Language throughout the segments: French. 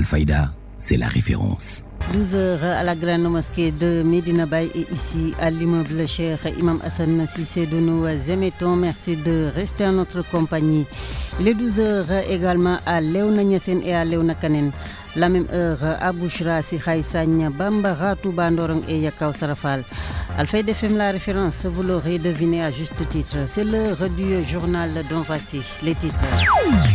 Al-Faïda, c'est la référence. 12h à la grande mosquée de Medina Bay et ici à l'immeuble cher Imam Hassan Sissé de nous émettons. Merci de rester en notre compagnie. Il est 12h également à Léona Niasen et à Léona Kanen. La même heure à Bouchra, Sikhaï Sanya, Bamba, Ratou, Bandorong et Yakao Sarafal. Alpha FM, la référence, vous l'aurez deviné à juste titre. C'est l'heure du journal dont voici les titres.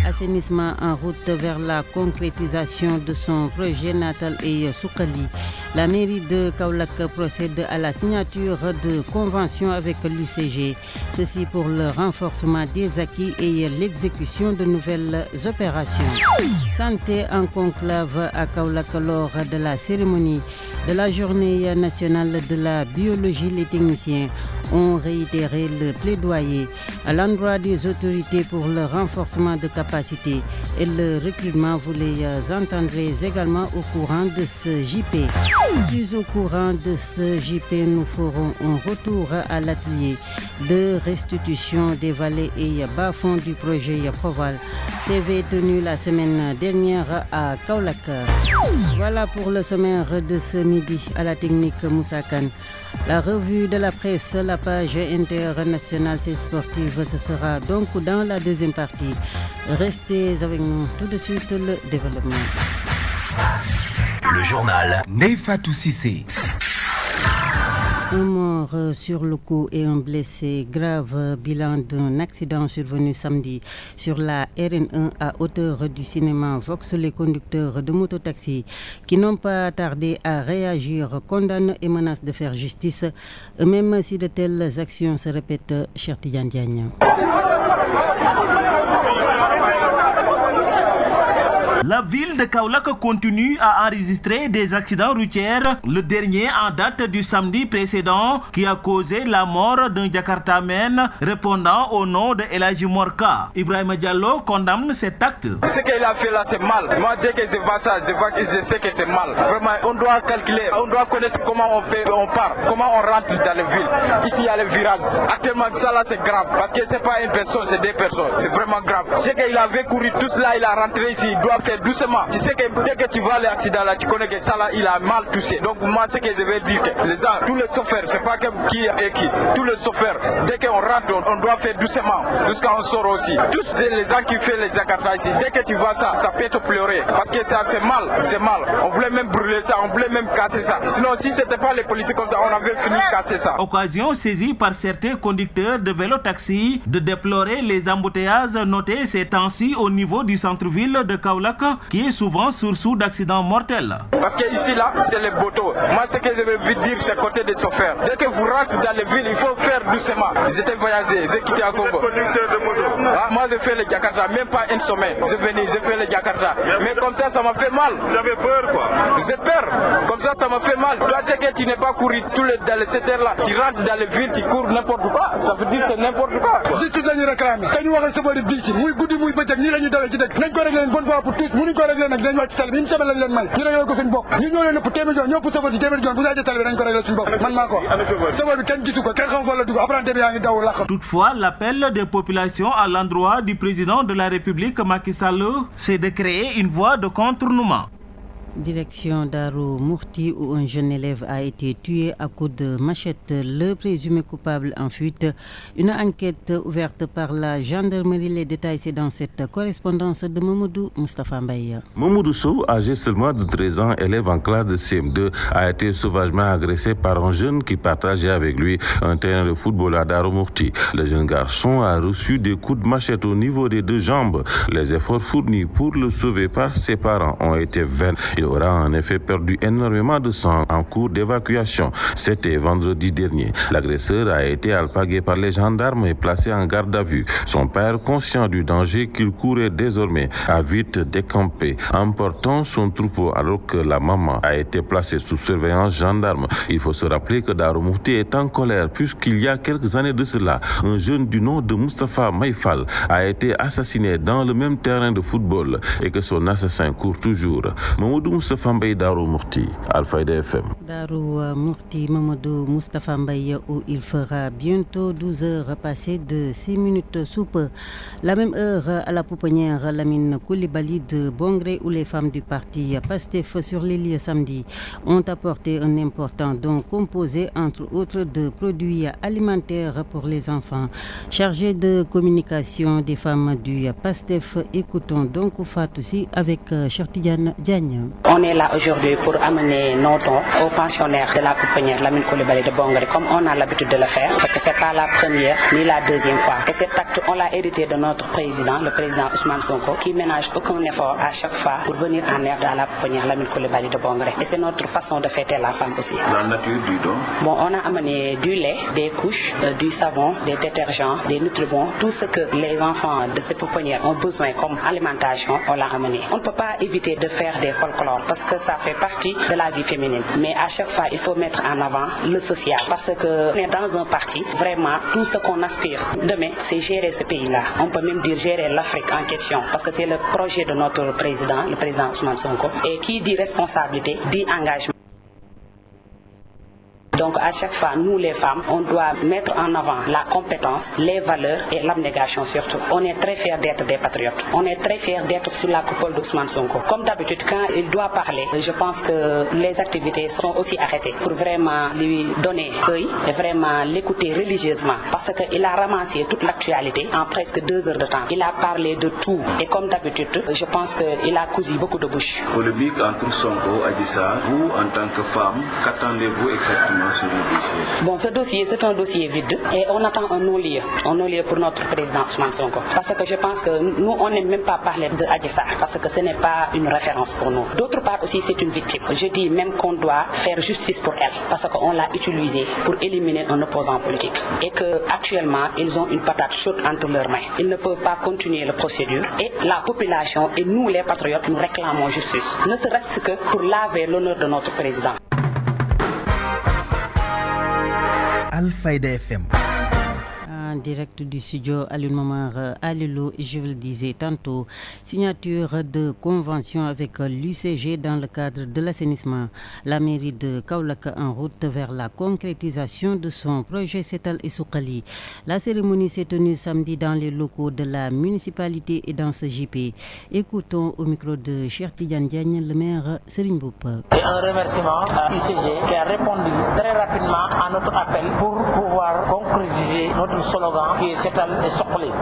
Assainissement en route vers la concrétisation de son projet natal et Soukali. La mairie de Kaulak procède à la signature de convention avec l'UCG. Ceci pour le renforcement des acquis et l'exécution de nouvelles opérations. Santé en conclave à Kaulak lors de la cérémonie de la journée nationale de la biologie. Les techniciens ont réitéré le plaidoyer à l'endroit des autorités pour le renforcement de capacité et le recrutement. Vous les entendrez également au courant de ce JP. Plus au courant de ce JP, nous ferons un retour à l'atelier de restitution des vallées et bas-fonds du projet Proval. CV tenu la semaine dernière à Kaulaka. Voilà pour le sommaire de ce midi à la technique Moussakan. La revue de la presse, la page internationale et sportive, ce sera donc dans la deuxième partie. Restez avec nous tout de suite le développement. Le journal Nefa Toussissé. Un mort sur le coup et un blessé grave. Bilan d'un accident survenu samedi sur la RN1 à hauteur du cinéma Vox. Les conducteurs de mototaxi qui n'ont pas tardé à réagir condamnent et menacent de faire justice, même si de telles actions se répètent, cher Tidiane La ville de Kaulak continue à enregistrer des accidents routiers. Le dernier en date du samedi précédent qui a causé la mort d'un Jakartamen répondant au nom de Elaji Morka. Ibrahim Diallo condamne cet acte. Ce qu'il a fait là, c'est mal. Moi, dès que je vois ça, je, vois, sais que c'est mal. Vraiment, on doit calculer, on doit connaître comment on fait, on part, comment on rentre dans les villes. Ici, il y a les virages. Actuellement, ça là, c'est grave. Parce que c'est pas une personne, c'est deux personnes. C'est vraiment grave. Ce qu'il avait couru tout cela, il a rentré ici, il doit faire doucement. Tu sais que dès que tu vois l'accident là, tu connais que ça là, il a mal touché. Donc moi, ce que je veux dire, que les gens, tous les chauffeurs, c'est pas que qui est qui, tous les chauffeurs, dès qu'on rentre, on, on, doit faire doucement, jusqu'à on sort aussi. Tous les gens qui font les Jakarta ici, dès que tu vois ça, ça peut te pleurer. Parce que ça, c'est mal, c'est mal. On voulait même brûler ça, on voulait même casser ça. Sinon, si c'était pas les policiers comme ça, on avait fini de casser ça. Occasion saisie par certains conducteurs de vélo-taxi de déplorer les embouteillages notés ces temps-ci au niveau du centre-ville de Kaulaka qui est souvent source d'accidents mortels. Parce que ici là, c'est les bateaux. Moi, ce que je veux dire, c'est côté des chauffeurs. Dès que vous rentrez dans les villes, il faut faire doucement. J'étais voyagé, j'ai quitté à Congo. Ah, moi, j'ai fait le Jakarta, même pas une semaine. J'ai venu, j'ai fait le Jakarta. Mais comme ça, ça m'a fait mal. Vous avez peur quoi J'ai peur. Comme ça, ça m'a fait mal. Toi, sais que tu n'es pas couru tous les, dans les secteurs là. Tu rentres dans les villes, tu cours n'importe quoi. Ça veut dire c'est n'importe quoi. Juste. Mënuñ ko régler nak dañ wacc sal bi une semaine lañ leen may. Ñu régler ko suñu bopp. Ñu ñoo leen ëpp téeméer joon ñoo ëpp safar ci téeméer joon bu jaajë tal bi dañ ko régler suñu bopp. Man maa ko. Safar bi kenn gisu ko kenn xam fa la dugg apprenti bi yaa ngi daw laq. Toutefois, l'appel des populations à l'endroit du président de la République Macky Sall, c'est de créer une voie de contournement. Direction Daro Mourti où un jeune élève a été tué à coups de machette. Le présumé coupable en fuite. Une enquête ouverte par la gendarmerie. Les détails c'est dans cette correspondance de Mamoudou Mustafa Mbaye. Mamoudou Sow, âgé seulement de 13 ans, élève en classe de CM2, a été sauvagement agressé par un jeune qui partageait avec lui un terrain de football à Daro Mourti. Le jeune garçon a reçu des coups de machette au niveau des deux jambes. Les efforts fournis pour le sauver par ses parents ont été vains. Aura en effet perdu énormément de sang en cours d'évacuation. C'était vendredi dernier. L'agresseur a été alpagué par les gendarmes et placé en garde à vue. Son père, conscient du danger qu'il courait désormais, a vite décampé, emportant son troupeau alors que la maman a été placée sous surveillance gendarme. Il faut se rappeler que Darumouti est en colère puisqu'il y a quelques années de cela, un jeune du nom de Mustapha Maïfal a été assassiné dans le même terrain de football et que son assassin court toujours. Mamoudou Moustapha Mbaye Darou Mourti, FM. Darou Mourti Mamadou Moustapha où il fera bientôt 12 heures passées de 6 minutes sous peu. La même heure à la pouponnière Lamine Koulibaly de Bongré où les femmes du parti PASTEF sur les lieux samedi ont apporté un important don composé entre autres de produits alimentaires pour les enfants. Chargé de communication des femmes du PASTEF, écoutons donc Fatoussi avec Chertidiane Diagne. On est là aujourd'hui pour amener nos dons aux pensionnaires de la pouponnière Lamine Koulibaly de Bongré comme on a l'habitude de le faire parce que c'est pas la première ni la deuxième fois. Et cet acte, on l'a hérité de notre président, le président Ousmane Sonko, qui ménage aucun effort à chaque fois pour venir en aide à la pouponnière Lamine Koulibaly de Bongré. Et c'est notre façon de fêter la femme aussi. La nature du don Bon, on a amené du lait, des couches, euh, du savon, des détergents, des nutribons, tout ce que les enfants de ces pouponnières ont besoin comme alimentation, on l'a amené. On ne peut pas éviter de faire des folklores parce que ça fait partie de la vie féminine. Mais à chaque fois, il faut mettre en avant le social parce que on est dans un parti, vraiment, tout ce qu'on aspire demain, c'est gérer ce pays-là. On peut même dire gérer l'Afrique en question parce que c'est le projet de notre président, le président Ousmane Sonko. Et qui dit responsabilité, dit engagement. Donc à chaque fois, nous les femmes, on doit mettre en avant la compétence, les valeurs et l'abnégation surtout. On est très fiers d'être des patriotes. On est très fiers d'être sur la coupole d'Ousmane Sonko. Comme d'habitude, quand il doit parler, je pense que les activités sont aussi arrêtées pour vraiment lui donner œil et vraiment l'écouter religieusement. Parce qu'il a ramassé toute l'actualité en presque deux heures de temps. Il a parlé de tout. Et comme d'habitude, je pense qu'il a cousu beaucoup de bouches. Polémique entre Sonko et Adissa, vous en tant que femme, qu'attendez-vous exactement Bon, ce dossier, c'est un dossier vide et on attend un non-lieu, un non-lieu pour notre président Ousmane Sonko. Parce que je pense que nous, on n'aime même pas parler de Adissa parce que ce n'est pas une référence pour nous. D'autre part aussi, c'est une victime. Je dis même qu'on doit faire justice pour elle parce qu'on l'a utilisée pour éliminer un opposant politique et que actuellement ils ont une patate chaude entre leurs mains. Ils ne peuvent pas continuer la procédure et la population et nous les patriotes nous réclamons justice. Ne serait-ce que pour laver l'honneur de notre président. Alfayda FM. Direct du studio Alun Momar Alilo, je vous le disais tantôt, signature de convention avec l'UCG dans le cadre de l'assainissement. La mairie de Kaulaka en route vers la concrétisation de son projet Setal et Soukali. La cérémonie s'est tenue samedi dans les locaux de la municipalité et dans ce JP. Écoutons au micro de Cher Tidiane Diagne, le maire Serigne Mboup. Et un remerciement à UCG qui a répondu très rapidement à notre appel pour pouvoir concrétiser notre qui est Setal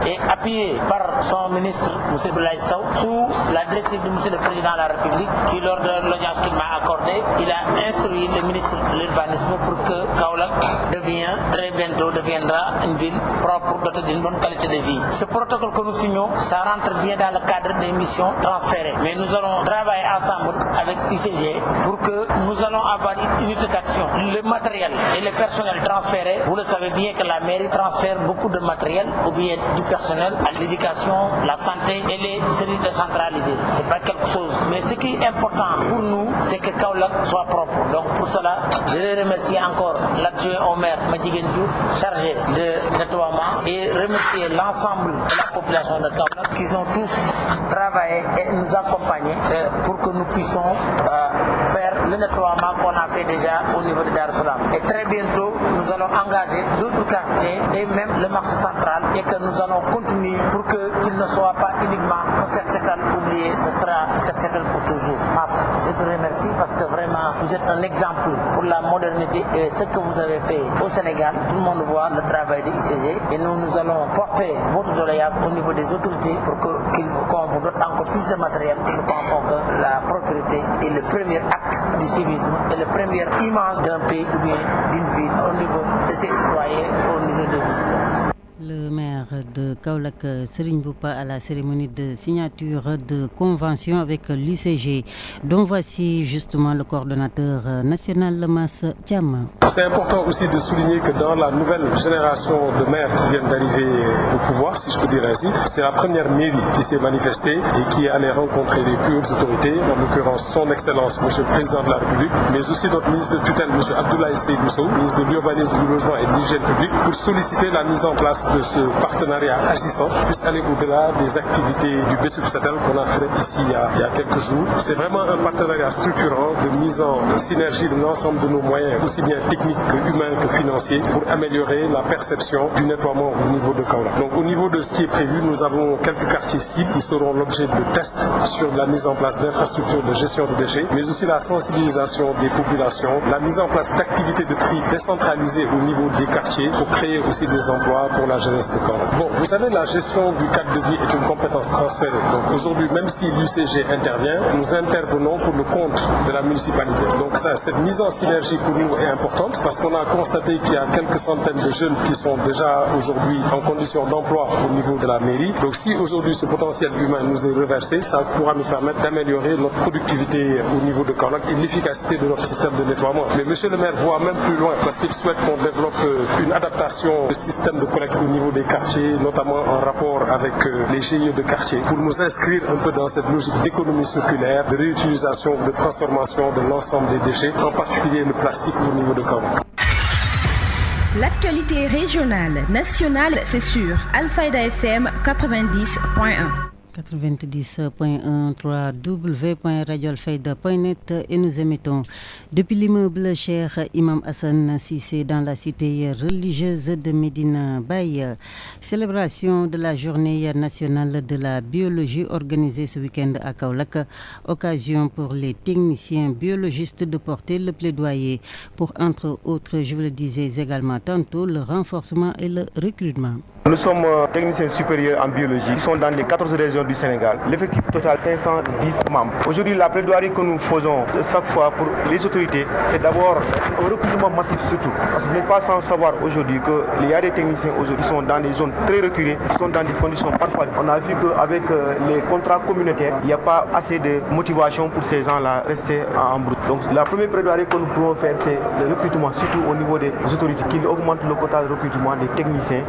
et appuyé par son ministre, M. Boulaye Sow, sous la directive de M. le Président de la République, qui lors de l'audience qu'il m'a accordée, il a instruit le ministre de l'Urbanisme pour que Kaolak devient, très bientôt, deviendra une ville propre, dotée d'une bonne qualité de vie. Ce protocole que nous signons, ça rentre bien dans le cadre des missions transférées. Mais nous allons travailler ensemble avec UCG pour que nous allons avoir une unité d'action. Le matériel et le personnel transférés, vous le savez bien que la mairie transfère beaucoup de matériel ou bien du personnel à l'éducation, la santé et les services décentralisés. C'est pas quelque chose. Mais ce qui est important pour nous, c'est que Kaolak soit propre. Donc pour cela, je les remercie encore l'adjoint au maire Madjigen Diouf, chargé de nettoiement et remercier l'ensemble de la population de Kaolak qui ont tous travaillé et nous accompagné euh, pour que nous puissions euh, faire le nettoiement qu'on a fait déjà au niveau de Dar. Et très bientôt, nous allons engager d'autres quartiers et même le marché central et que nous allons continuer pour qu'il ne soit pas uniquement un septétal oublié, ce sera septétal pour toujours. Je te remercie parce que vraiment vous êtes un exemple pour la modernité et ce que vous avez fait au Sénégal. Tout le monde voit le travail de ICG et nous, nous allons porter votre doléance au niveau des autorités pour qu'on vous donne encore plus de matériel. Nous pensons que la propriété est le premier acte du civisme et la première image d'un pays ou bien d'une ville au niveau de ses citoyens, au niveau de visiteurs. De Kaulak Serigne Boupa à la cérémonie de signature de convention avec l'UCG, dont voici justement le coordonnateur national Mas Thiam. C'est important aussi de souligner que dans la nouvelle génération de maires qui viennent d'arriver au pouvoir, si je peux dire ainsi, c'est la première mairie qui s'est manifestée et qui est allée rencontrer les plus hautes autorités, en l'occurrence son Excellence, Monsieur le Président de la République, mais aussi notre ministre de tutelle, Monsieur Abdoulaye Seydou Sow, ministre de l'Urbanisme, du Logement et de l'Hygiène publique, pour solliciter la mise en place de ce partenariat partenariat agissant puisse aller au-delà des activités du Bessuf Satel qu'on a fait ici il y a, il y a quelques jours. C'est vraiment un partenariat structurant de mise en synergie de l'ensemble de nos moyens, aussi bien techniques que humains que financiers, pour améliorer la perception du nettoiement au niveau de Kaola. Donc au niveau de ce qui est prévu, nous avons quelques quartiers cibles qui seront l'objet de tests sur la mise en place d'infrastructures de gestion de déchets, mais aussi la sensibilisation des populations, la mise en place d'activités de tri décentralisées au niveau des quartiers pour créer aussi des emplois pour la jeunesse de Kaola. Bon, vous savez, la gestion du cadre de vie est une compétence transférée. Donc aujourd'hui, même si l'UCG intervient, nous intervenons pour le compte de la municipalité. Donc cette mise en synergie pour nous est importante parce qu'on a constaté qu'il y a quelques centaines de jeunes qui sont déjà aujourd'hui en condition d'emploi au niveau de la mairie. Donc si aujourd'hui ce potentiel humain nous est reversé, ça pourra nous permettre d'améliorer notre productivité au niveau de Kaolack et l'efficacité de notre système de nettoiement. Mais monsieur le maire voit même plus loin parce qu'il souhaite qu'on développe une adaptation de système de collecte au niveau des quartiers, notamment en rapport avec les GIE de quartier, pour nous inscrire un peu dans cette logique d'économie circulaire, de réutilisation, de transformation de l'ensemble des déchets, en particulier le plastique au niveau de Kaolack. L'actualité régionale, nationale, c'est sur Alphaïda FM 90.1. 90.1 www.radioalfayda.net et nous émettons depuis l'immeuble cher Imam Hassan Sissé dans la cité religieuse de Medina Baye. Célébration de la journée nationale de la biologie organisée ce week-end à Kaolak. Occasion pour les techniciens biologistes de porter le plaidoyer pour, entre autres, je vous le disais également tantôt, le renforcement et le recrutement. Nous sommes techniciens supérieurs en biologie qui sont dans les 14 régions du Sénégal. L'effectif total 510 membres. Aujourd'hui, la plaidoirie que nous faisons chaque fois pour les autorités, c'est d'abord un recrutement massif surtout. Parce que pas sans savoir aujourd'hui qu'il y a des techniciens aujourd'hui qui sont dans des zones très reculées, qui sont dans des conditions parfois. On a vu qu'avec les contrats communautaires, il n'y a pas assez de motivation pour ces gens-là rester en brut. Donc la première plaidoirie que nous pouvons faire, c'est le recrutement, surtout au niveau des autorités, qui augmentent le quota de recrutement des techniciens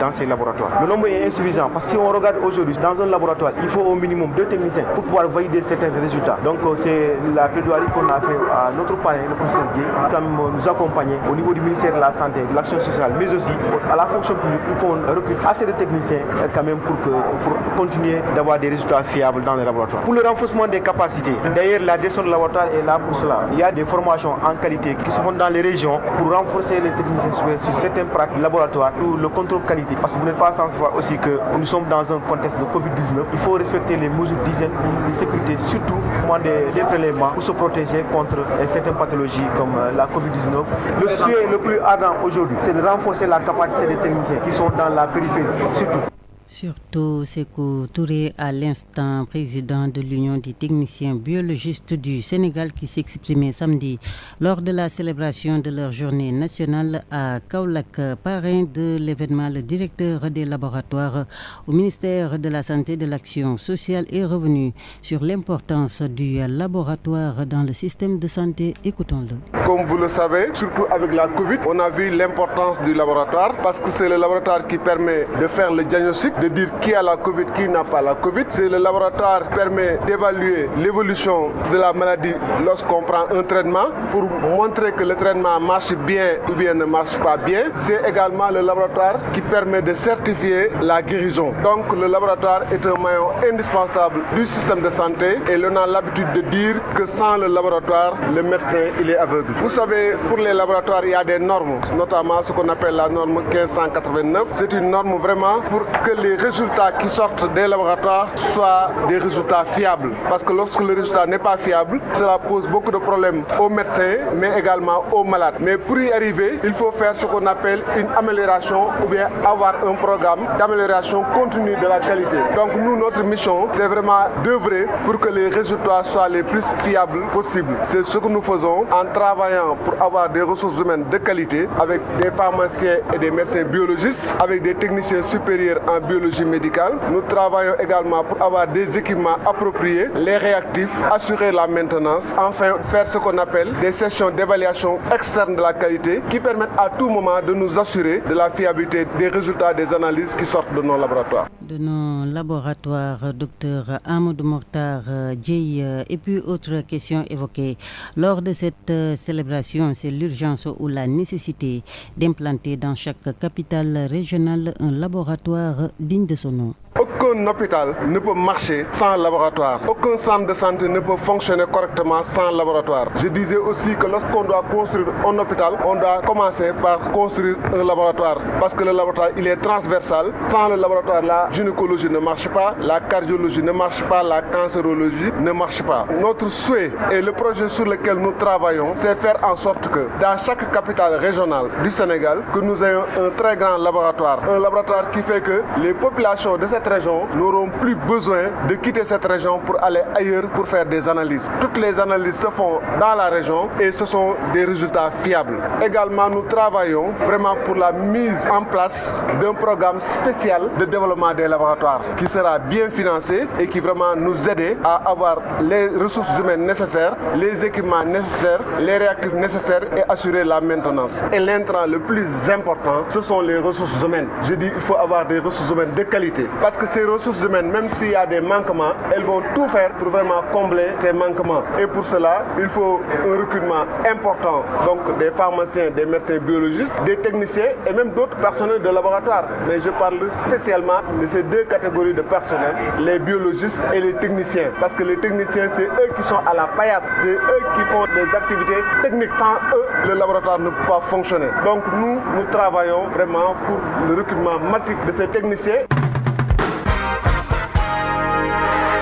dans ces laboratoires. Le nombre est insuffisant parce que si on regarde aujourd'hui dans un laboratoire, il faut au minimum deux techniciens pour pouvoir valider certains résultats. Donc c'est la plaidoirie qu'on a fait à notre parrain, le professeur Dieu, qui nous accompagner au niveau du ministère de la Santé, de l'Action sociale, mais aussi à la fonction publique pour qu'on recrute assez de techniciens quand même pour, que, pour continuer d'avoir des résultats fiables dans les laboratoires. Pour le renforcement des capacités, d'ailleurs la gestion de laboratoire est là pour cela. Il y a des formations en qualité qui se font dans les régions pour renforcer les techniciens sur certains pratiques laboratoires ou le contrôle qualité. Parce que vous n'êtes pas sans savoir aussi que nous sommes dans un contexte de Covid-19. Il faut respecter les mesures d'hygiène de sécurité, surtout des, des prélèvements pour se protéger contre certaines pathologies comme la Covid-19. Le souhait le plus ardent aujourd'hui, c'est de renforcer la capacité des techniciens qui sont dans la périphérie, surtout. Surtout Sekou Touré, à l'instant président de l'Union des techniciens biologistes du Sénégal, qui s'exprimait samedi lors de la célébration de leur journée nationale à Kaulak, parrain de l'événement, le directeur des laboratoires au ministère de la Santé de l'Action sociale est revenu sur l'importance du laboratoire dans le système de santé. Écoutons-le. Comme vous le savez, surtout avec la Covid, on a vu l'importance du laboratoire parce que c'est le laboratoire qui permet de faire le diagnostic de dire qui a la Covid, qui n'a pas la Covid. C'est le laboratoire permet d'évaluer l'évolution de la maladie lorsqu'on prend un traitement pour montrer que le traitement marche bien ou bien ne marche pas bien. C'est également le laboratoire qui permet de certifier la guérison. Donc le laboratoire est un maillon indispensable du système de santé et l'on a l'habitude de dire que sans le laboratoire, le médecin il est aveugle. Vous savez, pour les laboratoires, il y a des normes, notamment ce qu'on appelle la norme 1589. C'est une norme vraiment pour que les résultats qui sortent des laboratoires soient des résultats fiables. Parce que lorsque le résultat n'est pas fiable, cela pose beaucoup de problèmes aux médecins, mais également aux malades. Mais pour y arriver, il faut faire ce qu'on appelle une amélioration ou bien avoir un programme d'amélioration continue de la qualité. Donc nous, notre mission, c'est vraiment d'œuvrer pour que les résultats soient les plus fiables possibles. C'est ce que nous faisons en travaillant pour avoir des ressources humaines de qualité avec des pharmaciens et des médecins biologistes, avec des techniciens supérieurs en biologie biologie médicale. Nous travaillons également pour avoir des équipements appropriés, les réactifs, assurer la maintenance, enfin faire ce qu'on appelle des sessions d'évaluation externe de la qualité qui permettent à tout moment de nous assurer de la fiabilité des résultats des analyses qui sortent de nos laboratoires. De nos laboratoires, docteur Amadou Mokhtar Djei, et puis autre question évoquée lors de cette célébration, c'est l'urgence ou la nécessité d'implanter dans chaque capitale régionale un laboratoire digne de son nom. Aucun hôpital ne peut marcher sans laboratoire. Aucun centre de santé ne peut fonctionner correctement sans laboratoire. Je disais aussi que lorsqu'on doit construire un hôpital, on doit commencer par construire un laboratoire. Parce que le laboratoire, il est transversal. Sans le laboratoire, la gynécologie ne marche pas, la cardiologie ne marche pas, la cancérologie ne marche pas. Notre souhait et le projet sur lequel nous travaillons, c'est faire en sorte que dans chaque capitale régionale du Sénégal, que nous ayons un très grand laboratoire. Un laboratoire qui fait que les populations de cette région n'auront plus besoin de quitter cette région pour aller ailleurs pour faire des analyses. Toutes les analyses se font dans la région et ce sont des résultats fiables. Également, nous travaillons vraiment pour la mise en place d'un programme spécial de développement des laboratoires qui sera bien financé et qui vraiment nous aide à avoir les ressources humaines nécessaires, les équipements nécessaires, les réactifs nécessaires et assurer la maintenance. Et l'intrant le plus important, ce sont les ressources humaines. Je dis il faut avoir des ressources humaines de qualité. Parce que ces ressources humaines, même s'il y a des manquements, elles vont tout faire pour vraiment combler ces manquements. Et pour cela, il faut un recrutement important, donc des pharmaciens, des médecins biologistes, des techniciens et même d'autres personnels de laboratoire. Mais je parle spécialement de ces deux catégories de personnel, les biologistes et les techniciens. Parce que les techniciens, c'est eux qui sont à la paillasse, c'est eux qui font des activités techniques. Sans eux, le laboratoire ne peut pas fonctionner. Donc nous, nous travaillons vraiment pour le recrutement massif de ces techniciens.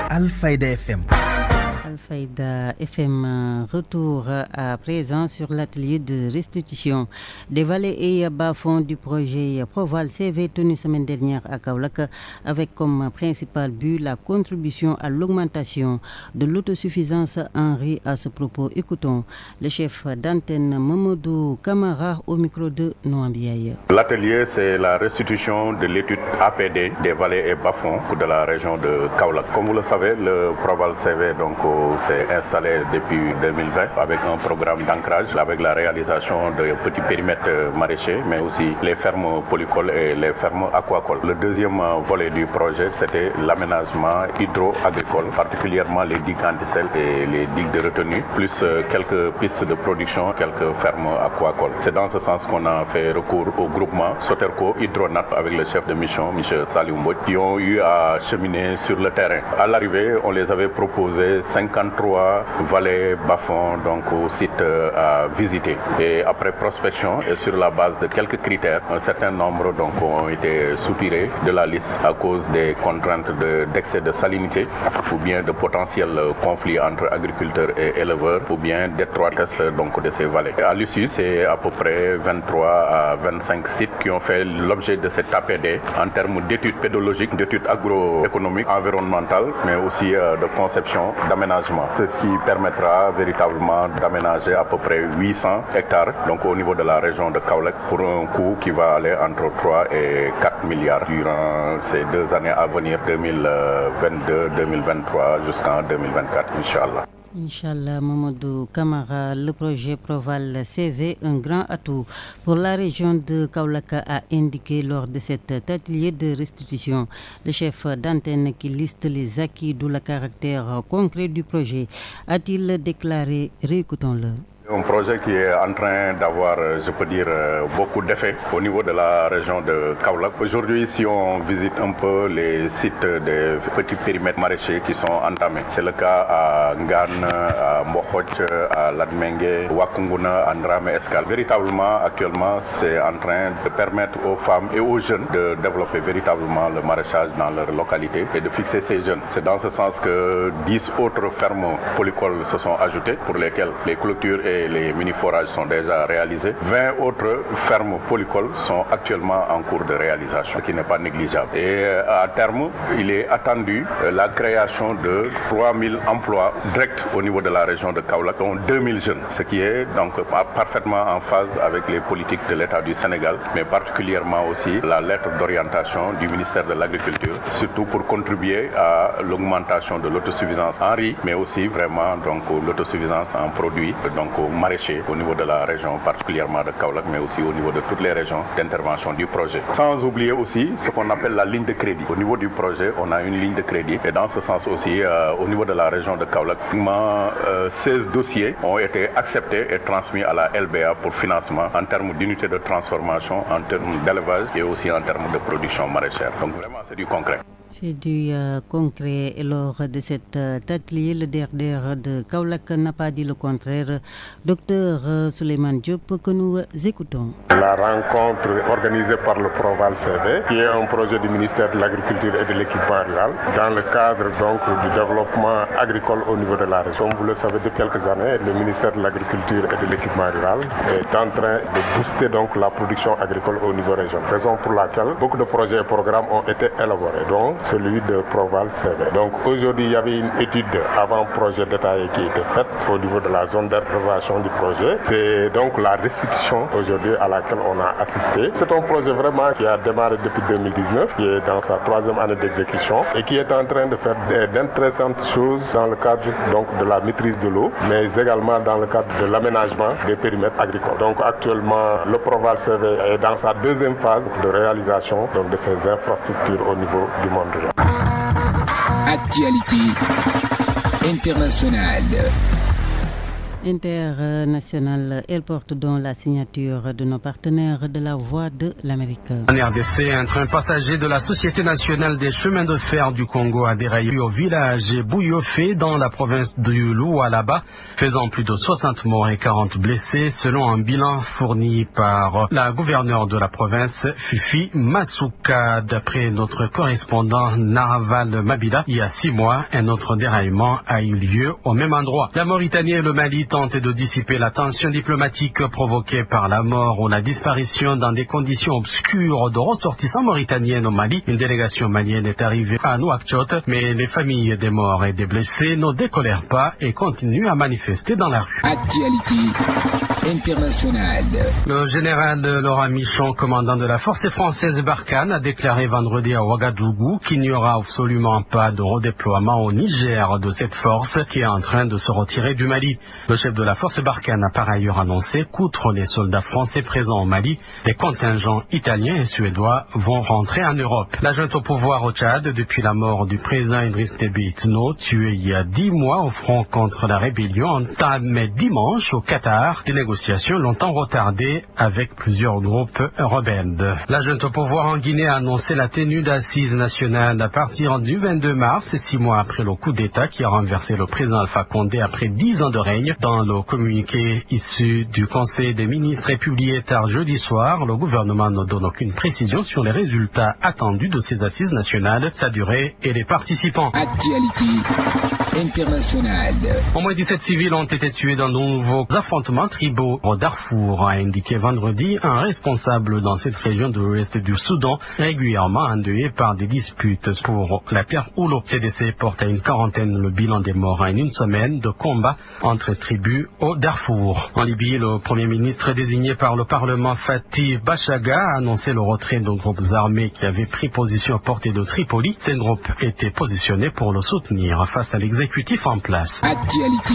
Alfayda FM. Alfayda FM, retour à présent sur l'atelier de restitution des vallées et bas-fonds du projet Proval CV tenu semaine dernière à Kaulak avec comme principal but la contribution à l'augmentation de l'autosuffisance en riz. À ce propos, écoutons le chef d'antenne Momodou Kamara au micro de Noambiaye. L'atelier, c'est la restitution de l'étude APD des vallées et bas-fonds de la région de Kaulak. Comme vous le savez, le Proval CV donc s'est installé depuis 2020 avec un programme d'ancrage, avec la réalisation de petits périmètres maraîchers, mais aussi les fermes polycoles et les fermes aquacoles. Le deuxième volet du projet, c'était l'aménagement hydro-agricole, particulièrement les digues anticelles et les digues de retenue, plus quelques pistes de production, quelques fermes aquacoles. C'est dans ce sens qu'on a fait recours au groupement Soterco Hydronat avec le chef de mission, M. Saliumbo, qui ont eu à cheminer sur le terrain. À l'arrivée, on les avait proposé 53 vallées bas-fonds donc au site à visiter. Et après prospection et sur la base de quelques critères, un certain nombre donc ont été soutirés de la liste à cause des contraintes d'excès de, salinité ou bien de potentiels conflits entre agriculteurs et éleveurs ou bien d'étroitesse donc de ces vallées. Et à l'issue, c'est à peu près 23 à 25 sites qui ont fait l'objet de cet APD en termes d'études pédologiques, d'études agroéconomiques, environnementales, mais aussi de conception d'aménagement. C'est ce qui permettra véritablement d'aménager à peu près 800 hectares donc au niveau de la région de Kaolek pour un coût qui va aller entre 3 et 4 milliards durant ces deux années à venir 2022-2023 jusqu'en 2024 Inch'Allah. Inch'Allah, Mamadou Kamara, le projet Proval CV, un grand atout pour la région de Kaulaka, a indiqué lors de cet atelier de restitution. Le chef d'antenne qui liste les acquis, d'où le caractère concret du projet, a-t-il déclaré Réécoutons-le. Un projet qui est en train d'avoir, je peux dire, beaucoup d'effets au niveau de la région de Kaulak. Aujourd'hui, si on visite un peu les sites des petits périmètres maraîchers qui sont entamés, c'est le cas à Ngan, à Mbokhot, à Ladmengue, Wakunguna, à Ndrame Escal. Véritablement, actuellement, c'est en train de permettre aux femmes et aux jeunes de développer véritablement le maraîchage dans leur localité et de fixer ces jeunes. C'est dans ce sens que 10 autres fermes polycoles se sont ajoutées pour lesquelles les clôtures et les mini-forages sont déjà réalisés. 20 autres fermes polycoles sont actuellement en cours de réalisation, ce qui n'est pas négligeable. Et à terme, il est attendu la création de 3000 emplois directs au niveau de la région de Kaolack, dont 2000 jeunes, ce qui est donc parfaitement en phase avec les politiques de l'État du Sénégal, mais particulièrement aussi la lettre d'orientation du ministère de l'Agriculture, surtout pour contribuer à l'augmentation de l'autosuffisance en riz, mais aussi vraiment donc l'autosuffisance en produits donc maraîchers au niveau de la région, particulièrement de Kaolack, mais aussi au niveau de toutes les régions d'intervention du projet. Sans oublier aussi ce qu'on appelle la ligne de crédit. Au niveau du projet, on a une ligne de crédit et dans ce sens aussi, euh, au niveau de la région de Kaolack, euh, 16 dossiers ont été acceptés et transmis à la LBA pour financement en termes d'unités de transformation, en termes d'élevage et aussi en termes de production maraîchère. Donc vraiment, c'est du concret. C'est du euh, concret. Et lors de cet euh, atelier, le DRDR de Kaulak n'a pas dit le contraire. Docteur euh, Suleiman Diop, que nous écoutons. La rencontre organisée par le Proval CV, qui est un projet du ministère de l'Agriculture et de l'équipement rural, dans le cadre donc du développement agricole au niveau de la région. Vous le savez, depuis quelques années, le ministère de l'Agriculture et de l'équipement rural est en train de booster donc la production agricole au niveau région. Raison pour laquelle beaucoup de projets et programmes ont été élaborés. Donc, celui de Proval CV. Donc aujourd'hui, il y avait une étude avant-projet détaillé qui était faite au niveau de la zone d'intervention du projet. C'est donc la restitution aujourd'hui à laquelle on a assisté. C'est un projet vraiment qui a démarré depuis 2019, qui est dans sa troisième année d'exécution et qui est en train de faire d'intéressantes choses dans le cadre donc de la maîtrise de l'eau, mais également dans le cadre de l'aménagement des périmètres agricoles. Donc actuellement, le Proval CV est dans sa deuxième phase de réalisation donc, de ces infrastructures au niveau du monde. Actualité internationale. Internationale, elle porte donc la signature de nos partenaires de la Voix de l'Amérique. En RDC, un train passager de la Société nationale des chemins de fer du Congo a déraillé au village Bouyofé dans la province du Lualaba, faisant plus de 60 morts et 40 blessés selon un bilan fourni par la gouverneure de la province, Fifi Masuka. D'après notre correspondant Naraval Mabila, il y a six mois, un autre déraillement a eu lieu au même endroit. La Mauritanie et le Mali tente de dissiper la tension diplomatique provoquée par la mort ou la disparition dans des conditions obscures de ressortissants mauritaniens au Mali. Une délégation malienne est arrivée à Nouakchott, mais les familles des morts et des blessés ne décolèrent pas et continuent à manifester dans la rue. Actualité internationale. Le général Laurent Michon, commandant de la force française Barkhane, a déclaré vendredi à Ouagadougou qu'il n'y aura absolument pas de redéploiement au Niger de cette force qui est en train de se retirer du Mali. Le chef de la force Barkhane a par ailleurs annoncé qu'outre les soldats français présents au Mali, les contingents italiens et suédois vont rentrer en Europe. La junte au pouvoir au Tchad, depuis la mort du président Idriss Déby Itno, tué il y a dix mois au front contre la rébellion, entamait dimanche au Qatar des négociations longtemps retardées avec plusieurs groupes rebelles. La junte au pouvoir en Guinée a annoncé la tenue d'assises nationales à partir du 22 mars, six mois après le coup d'État qui a renversé le président Alpha Condé après dix ans de règne. Le communiqué issu du Conseil des ministres et publié tard jeudi soir, le gouvernement ne donne aucune précision sur les résultats attendus de ces assises nationales, sa durée et les participants. Au moins 17 civils ont été tués dans de nouveaux affrontements tribaux au Darfour, a indiqué vendredi un responsable dans cette région de l'ouest du Soudan, régulièrement endeuillé par des disputes pour la terre ou l'eau. CDC porte à une quarantaine le bilan des morts en une semaine de combat entre tribus au Darfour. En Libye, le premier ministre désigné par le Parlement Fatih Bachaga a annoncé le retrait de groupes armés qui avaient pris position à portée de Tripoli. Ces groupes étaient positionnés pour le soutenir face à l'exécutif en place. Actualité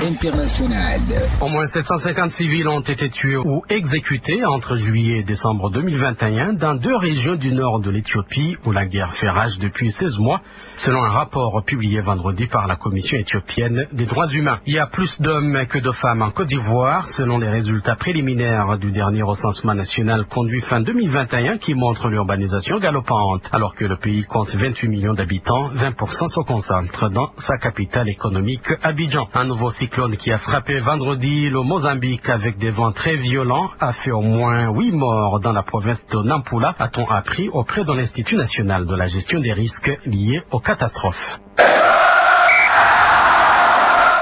internationale. Au moins 750 civils ont été tués ou exécutés entre juillet et décembre 2021 dans deux régions du nord de l'Éthiopie où la guerre fait rage depuis 16 mois, selon un rapport publié vendredi par la Commission éthiopienne des droits humains. Il y a plus d'hommes que de femmes en Côte d'Ivoire, selon les résultats préliminaires du dernier recensement national conduit fin 2021 qui montre l'urbanisation galopante. Alors que le pays compte 28 millions d'habitants, 20% se concentrent dans sa capitale économique, Abidjan. Un nouveau cyclone qui a frappé vendredi le Mozambique avec des vents très violents a fait au moins 8 morts dans la province de Nampula, a-t-on appris auprès de l'Institut national de la gestion des risques liés aux catastrophes.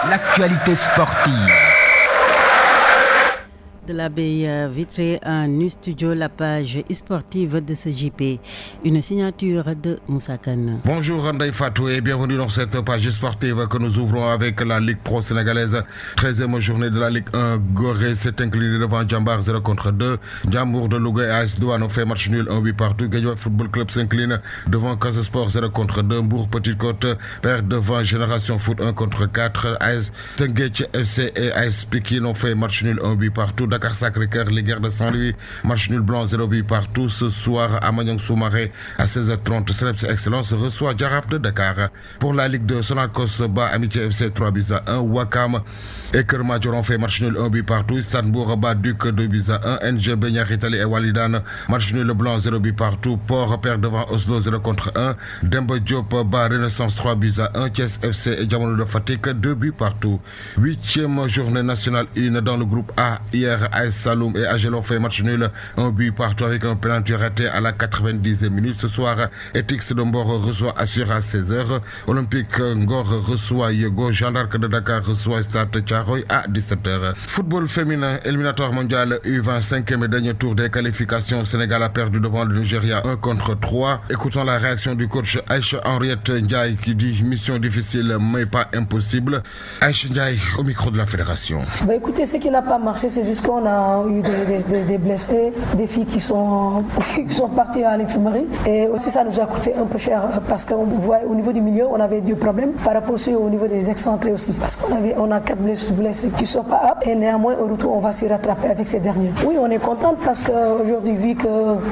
L'actualité sportive. De la baie vitrée en nu studio la page sportive de ce JP. Une signature de Moussa Kane. Bonjour Randaï Fatou et bienvenue dans cette page sportive que nous ouvrons avec la Ligue Pro sénégalaise. 13e journée de la Ligue 1. Gorée s'est incliné devant Djambar 0 contre 2. Djambour de Louga et AS ont fait match nul 1 8 partout. Guédiouat Football Club s'incline devant Casa Sport 0 contre 2. Bourg Petite Côte perd devant Génération Foot 1 contre 4. AS Tenguetche FC et AS Pikin ont fait match nul 1 8 partout. Dakar Sacré-Cœur, les guerres de Saint-Louis, match nul blanc 0 8 partout. Ce soir, à Magnon Soumaré, à 16h30, Celeps Excellence reçoit Jaraf de Dakar. Pour la Ligue 2, Sonakos bat Amitié FC 3 buts à 1. Wakam et Kermadjor ont fait match nul 1 but partout. Istanbul bat Duc 2 buts à 1. NG Benyar Italie et Walidan, match nul blanc 0 but partout. Port perd devant Oslo 0 contre 1. Demba Diop bat Renaissance 3 buts à 1. Thiès FC et Diamono de Fatigue 2 buts partout. Huitième journée nationale 1 dans le groupe A. Hier, AS Saloum et Agel ont fait match nul 1 but partout avec un penalty raté à la 90e minute. Ce soir, Etix de Mbor reçoit Assura à 16h. Olympique Ngor reçoit Yego. Gendarme de Dakar reçoit Stade Tcharoy à 17h. Football féminin, éliminatoire mondial U25e et dernier tour des qualifications. Sénégal a perdu devant le Nigeria 1 contre 3. Écoutons la réaction du coach Aïcha Henriette Ndiaye qui dit mission difficile mais pas impossible. Aïcha Ndiaye au micro de la fédération. Bah écoutez, ce qui n'a pas marché, c'est juste qu'on a eu des, blessés, des filles qui sont, qui sont parties à l'infirmerie. Et aussi, ça nous a coûté un peu cher parce qu'on voit au niveau du milieu, on avait du problème par rapport aussi au niveau des excentrés aussi. Parce qu'on avait, on a quatre blessés, blessés qui ne sont pas aptes et néanmoins, au retour, on va s'y rattraper avec ces derniers. Oui, on est contente parce qu'aujourd'hui, vu que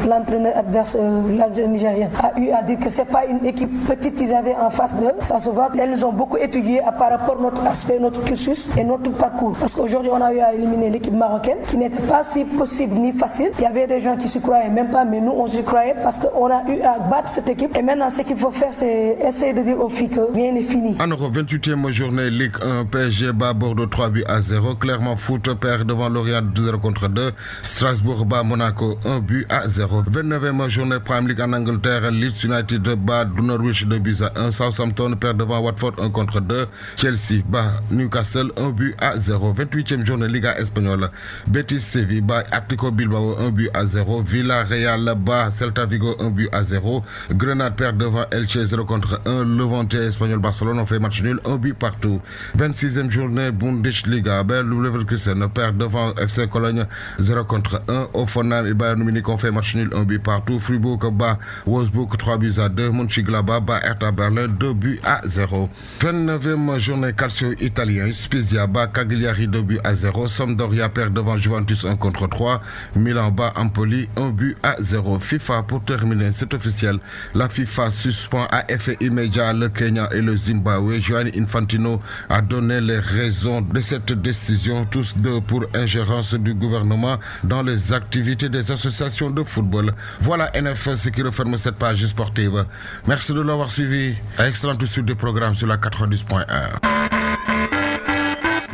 l'entraîneur adverse, euh, nigérien, a eu à dire que c'est pas une équipe petite qu'ils avaient en face d'eux, ça se voit. Elles ont beaucoup étudié par rapport à notre aspect, notre cursus et notre parcours. Parce qu'aujourd'hui, on a eu à éliminer l'équipe marocaine qui n'était pas si possible ni facile. Il y avait des gens qui se croyaient même pas, mais nous, on se croyait parce qu'on a eu à battre cette équipe. Et maintenant, ce qu'il faut faire, c'est essayer de dire aux filles que rien n'est fini. En Europe, 28e journée, Ligue 1, PSG bat Bordeaux 3 buts à 0. Clermont Foot perd devant Lorient 0 contre 2. Strasbourg bat Monaco 1 but à 0. 29e journée, Prime League en Angleterre, Leeds United bat Norwich 2 buts à 1. Southampton perd devant Watford 1 contre 2. Chelsea bat Newcastle 1 but à 0. 28e journée, Liga espagnole. Betis Séville bat Atlético Bilbao 1 but à 0. Villarreal bat Celta Vigo 1 but à 0. Grenade perd devant Elche 0 contre 1. Levante espagnol Barcelone ont fait match nul 1 but partout. 26e journée Bundesliga. Bayer Leverkusen perd devant FC Cologne 0 contre 1. Offenheim et Bayern Munich fait match nul 1 but partout. Fribourg bat Wolfsburg 3 buts à 2. Mönchengladbach bat Hertha Berlin 2 buts à 0. 29e journée Calcio italien. Spezia bat Cagliari 2 buts à 0. Sampdoria perd devant Juventus 1 contre 3. Milan bat Empoli 1 but à 0. FIFA pour terminer, c'est officiel. La FIFA suspend à effet immédiat le Kenya et le Zimbabwe. Gianni Infantino a donné les raisons de cette décision, tous deux pour ingérence du gouvernement dans les activités des associations de football. Voilà NF ce qui referme cette page sportive. Merci de l'avoir suivi. Excellente suite de programme sur la 90.1.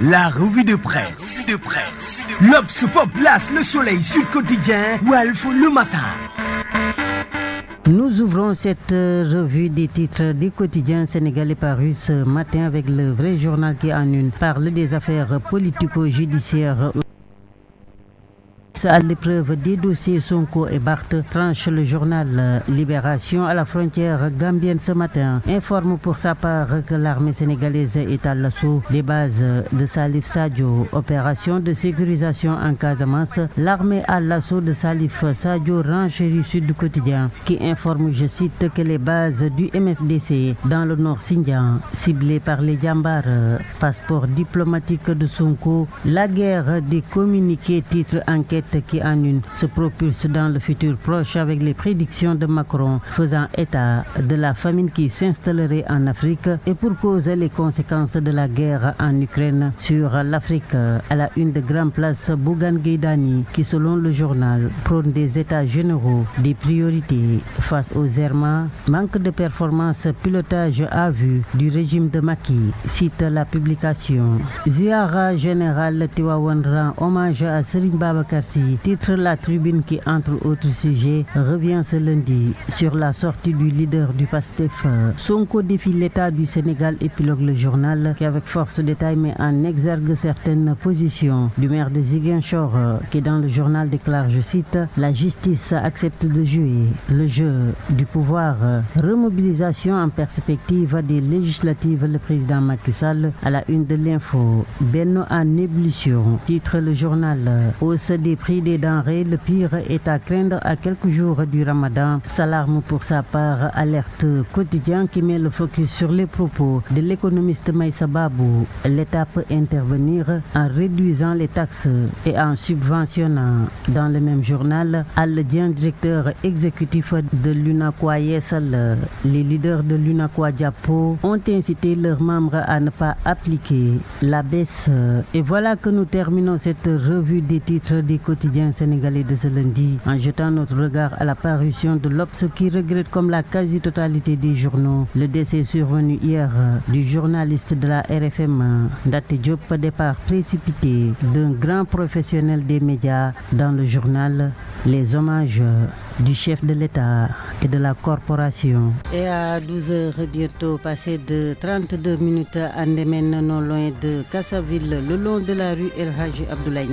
La revue de presse. Revue de presse. L'Obs Pop place le soleil sur le quotidien Wolf le matin. Nous ouvrons cette revue des titres du quotidien sénégalais paru ce matin avec le vrai journal qui en une parle des affaires politico-judiciaires. À l'épreuve des dossiers Sonko et Barthes, tranche le journal Libération à la frontière gambienne ce matin. Informe pour sa part que l'armée sénégalaise est à l'assaut des bases de Salif Sadio. Opération de sécurisation en Casamance. L'armée à l'assaut de Salif Sadio, rancherie sud du quotidien, qui informe, je cite, que les bases du MFDC dans le nord Xinjiang, ciblées par les Djambars, passeport diplomatique de Sonko, la guerre des communiqués, titre enquête qui en une se propulse dans le futur proche avec les prédictions de Macron faisant état de la famine qui s'installerait en Afrique et pour causer les conséquences de la guerre en Ukraine sur l'Afrique à la une de Grand Place Bougan Gaydani qui selon le journal prône des états généraux des priorités face aux errements, manque de performance, pilotage à vue du régime de Maki, cite la publication. Ziara générale Tiwawan rend hommage à Serigne Babakarsi Titre La Tribune qui, entre autres sujets, revient ce lundi sur la sortie du leader du PASTEF. Sonko défie l'État du Sénégal, épilogue le journal qui, avec force détail, met en exergue certaines positions du maire de Ziguinchor qui, dans le journal, déclare, je cite, La justice accepte de jouer le jeu du pouvoir. Remobilisation en perspective des législatives, le président Macky Sall à la une de l'info. Benno en ébullition. Titre le journal. Hausse des des denrées, le pire est à craindre à quelques jours du ramadan. Salarme pour sa part, alerte quotidien qui met le focus sur les propos de l'économiste Maïssa Babou. L'État peut intervenir en réduisant les taxes et en subventionnant. Dans le même journal, Al-Dien, directeur exécutif de l'UNAQUA Yessal, les leaders de l'UNAQUA Diapo ont incité leurs membres à ne pas appliquer la baisse. Et voilà que nous terminons cette revue des titres des quotidiens sénégalais de ce lundi en jetant notre regard à la parution de l'Obs qui regrette comme la quasi-totalité des journaux le décès survenu hier du journaliste de la RFM, Date Diop, départ précipité d'un grand professionnel des médias dans le journal Les hommages du chef de l'État et de la corporation. Et à 12h bientôt, passé de 32 minutes à Ndemen, non loin de Kassaville, le long de la rue El Haji Abdoulaye.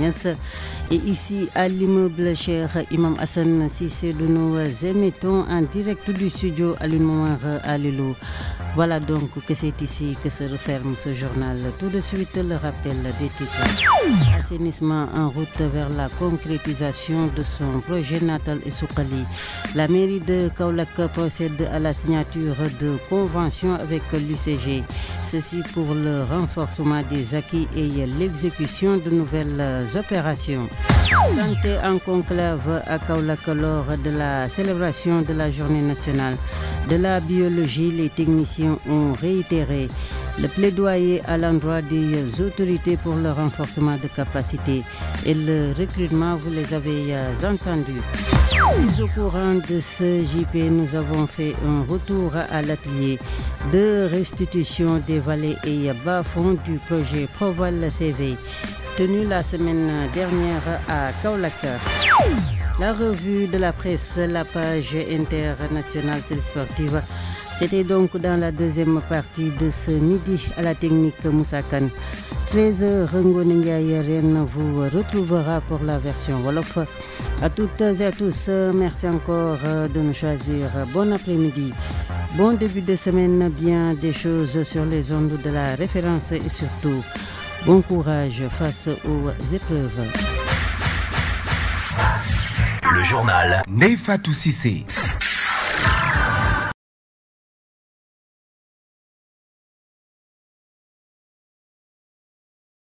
Et ici, à l'immeuble cher Imam Hassan Sissé, de nous émettons en direct du studio à l'Unmouar à Lilo. Voilà donc que c'est ici que se referme ce journal. Tout de suite, le rappel des titres. Assainissement en route vers la concrétisation de son projet natal et Soukali. La mairie de Kaulak procède à la signature de convention avec l'UCG. Ceci pour le renforcement des acquis et l'exécution de nouvelles opérations. Santé en conclave à Kaulak lors de la célébration de la journée nationale de la biologie. Les techniciens ont réitéré le plaidoyer à l'endroit des autorités pour le renforcement de capacité et le recrutement, vous les avez entendus. Au courant de ce JP, nous avons fait un retour à l'atelier de restitution des vallées et bas-fonds du projet Proval CV, tenu la semaine dernière à Kaulaka. La revue de la presse, la page internationale sportive. C'était donc dans la deuxième partie de ce midi à la technique Moussakan. 13h, Rengo vous retrouvera pour la version Wolof. À toutes et à tous, merci encore de nous choisir. Bon après-midi. Bon début de semaine, bien des choses sur les ondes de la référence et surtout, bon courage face aux épreuves. Le journal Neifa Toussissé.